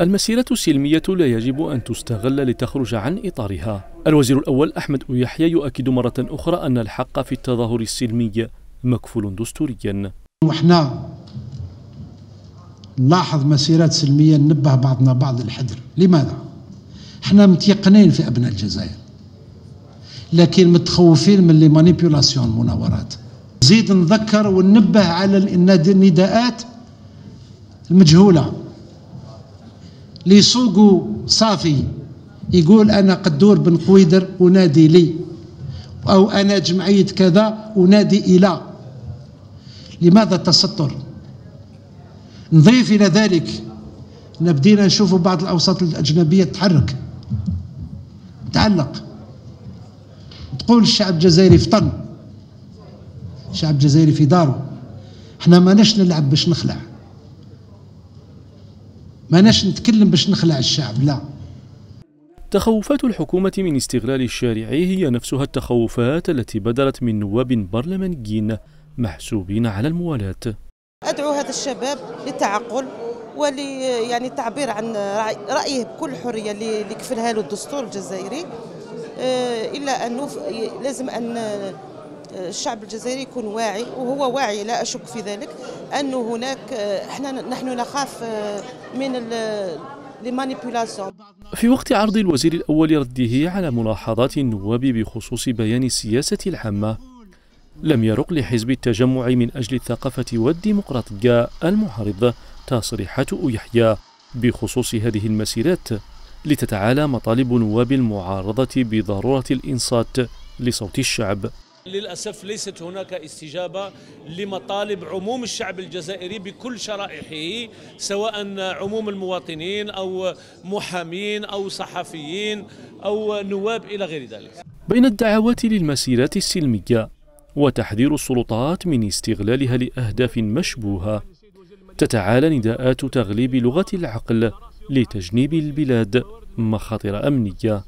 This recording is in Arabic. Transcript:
المسيرة السلمية لا يجب أن تستغل لتخرج عن إطارها. الوزير الأول أحمد يحيى يؤكد مرة أخرى أن الحق في التظاهر السلمي مكفول دستوريا. وإحنا نلاحظ مسيرات سلمية ننبه بعضنا بعض الحذر لماذا؟ إحنا متيقنين في أبناء الجزائر لكن متخوفين من لي مانيبيولاسيون مناورات. زيد نذكر وننبه على النداءات المجهولة. اللي يسوقوا صافي يقول أنا قدور بن قويدر أنادي لي أو أنا جمعية كذا أنادي إلى. لماذا التستر؟ نضيف إلى ذلك نبدينا نشوف بعض الأوساط الأجنبية تتحرك تعلق. تقول الشعب الجزائري فطن الشعب الجزائري في داره إحنا ما نش نلعب باش نخلع. ما نش نتكلم باش نخلع الشعب لا. تخوفات الحكومة من استغلال الشارع هي نفسها التخوفات التي بدرت من نواب برلمانيين محسوبين على الموالاة. أدعو هذا الشباب للتعقل ولي يعني التعبير عن رأيه بكل حرية اللي كفلها له الدستور الجزائري. آه، إلا أنه لازم أن الشعب الجزائري يكون واعي وهو واعي لا أشك في ذلك انه هناك إحنا نحن نخاف من لمانيبيولاسيون في وقت عرض الوزير الأول رده على ملاحظات النواب بخصوص بيان السياسة العامة لم يرق لحزب التجمع من أجل الثقافة والديمقراطية المعارض تصريحات يحيى بخصوص هذه المسيرات لتتعالى مطالب نواب المعارضة بضرورة الإنصات لصوت الشعب. للأسف ليست هناك استجابة لمطالب عموم الشعب الجزائري بكل شرائحه سواء عموم المواطنين أو محامين أو صحفيين أو نواب إلى غير ذلك. بين الدعوات للمسيرات السلمية وتحذير السلطات من استغلالها لأهداف مشبوهة تتعالى نداءات تغليب لغة العقل لتجنيب البلاد مخاطر أمنية.